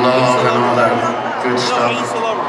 love and all that good stuff.